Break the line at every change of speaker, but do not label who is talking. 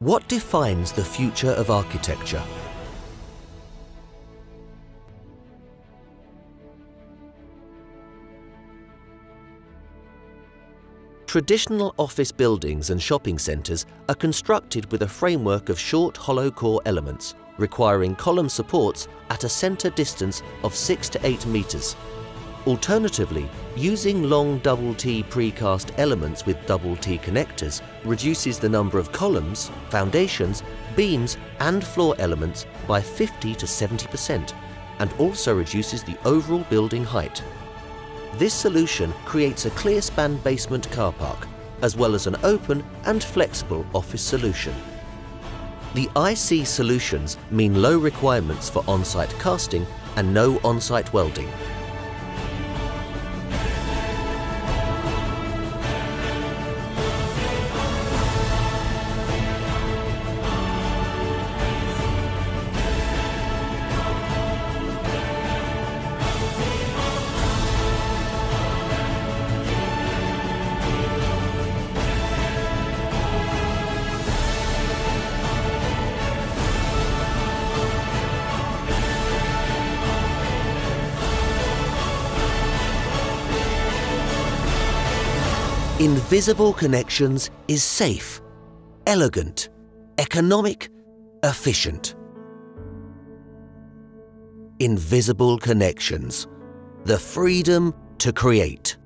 What defines the future of architecture? Traditional office buildings and shopping centres are constructed with a framework of short hollow core elements, requiring column supports at a centre distance of 6 to 8 metres. Alternatively, using long double T precast elements with double T connectors reduces the number of columns, foundations, beams and floor elements by 50 to 70% and also reduces the overall building height. This solution creates a clear span basement car park as well as an open and flexible office solution. The IC solutions mean low requirements for on-site casting and no on-site welding. Invisible Connections is safe, elegant, economic, efficient. Invisible Connections, the freedom to create.